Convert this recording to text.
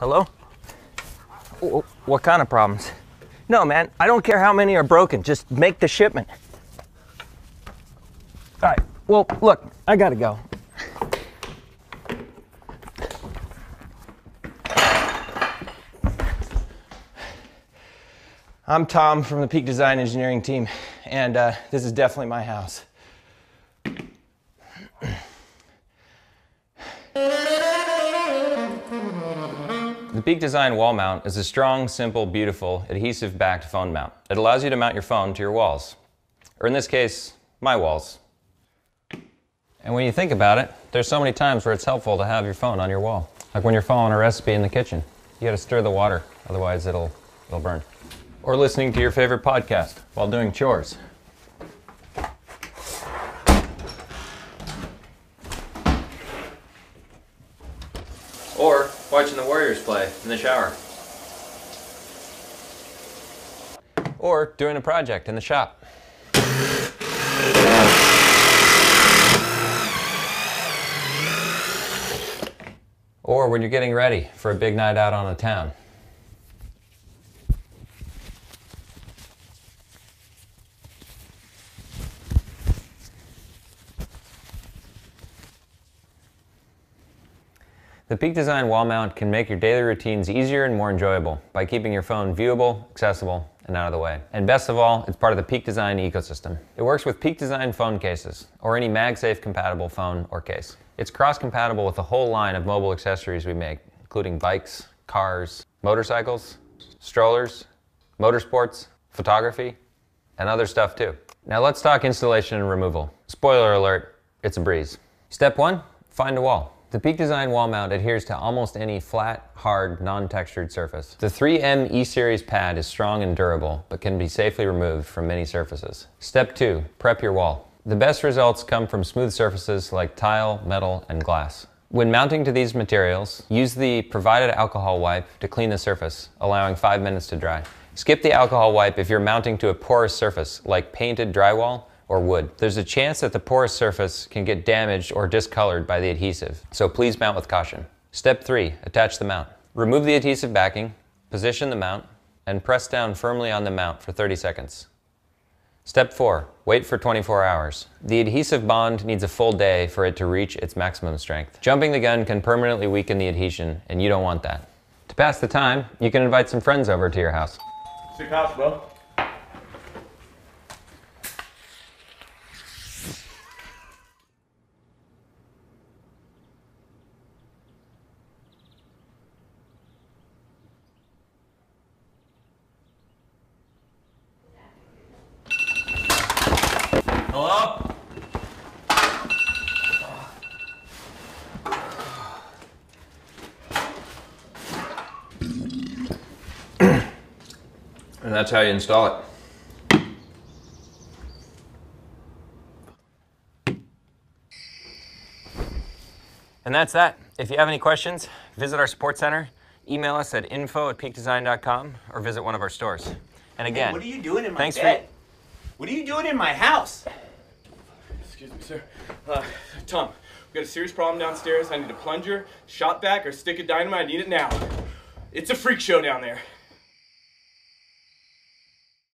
Hello? What kind of problems? No, man, I don't care how many are broken. Just make the shipment. All right. Well, look, I gotta go. I'm Tom from the Peak Design Engineering team, and uh, this is definitely my house. The Peak Design wall mount is a strong, simple, beautiful, adhesive backed phone mount. It allows you to mount your phone to your walls, or in this case, my walls. And when you think about it, there's so many times where it's helpful to have your phone on your wall. Like when you're following a recipe in the kitchen. You gotta stir the water, otherwise it'll, it'll burn. Or listening to your favorite podcast while doing chores. Or watching the Warriors play in the shower. Or doing a project in the shop. Or when you're getting ready for a big night out on the town. The Peak Design wall mount can make your daily routines easier and more enjoyable by keeping your phone viewable, accessible, and out of the way. And best of all, it's part of the Peak Design ecosystem. It works with Peak Design phone cases, or any MagSafe compatible phone or case. It's cross-compatible with a whole line of mobile accessories we make, including bikes, cars, motorcycles, strollers, motorsports, photography, and other stuff too. Now let's talk installation and removal. Spoiler alert, it's a breeze. Step one, find a wall. The Peak Design wall mount adheres to almost any flat, hard, non-textured surface. The 3M E-Series pad is strong and durable, but can be safely removed from many surfaces. Step two, prep your wall. The best results come from smooth surfaces like tile, metal, and glass. When mounting to these materials, use the provided alcohol wipe to clean the surface, allowing five minutes to dry. Skip the alcohol wipe if you're mounting to a porous surface like painted drywall or wood. There's a chance that the porous surface can get damaged or discolored by the adhesive, so please mount with caution. Step 3. Attach the mount. Remove the adhesive backing, position the mount, and press down firmly on the mount for 30 seconds. Step 4. Wait for 24 hours. The adhesive bond needs a full day for it to reach its maximum strength. Jumping the gun can permanently weaken the adhesion, and you don't want that. To pass the time, you can invite some friends over to your house. Sick house, bro. Hello? and that's how you install it. And that's that. If you have any questions, visit our support center, email us at info at peakdesign.com, or visit one of our stores. And again, What are you doing in my thanks for- bed? What are you doing in my house? Excuse me, sir. Uh, Tom, we got a serious problem downstairs. I need a plunger, Shop-Vac, or stick of dynamite. I need it now. It's a freak show down there.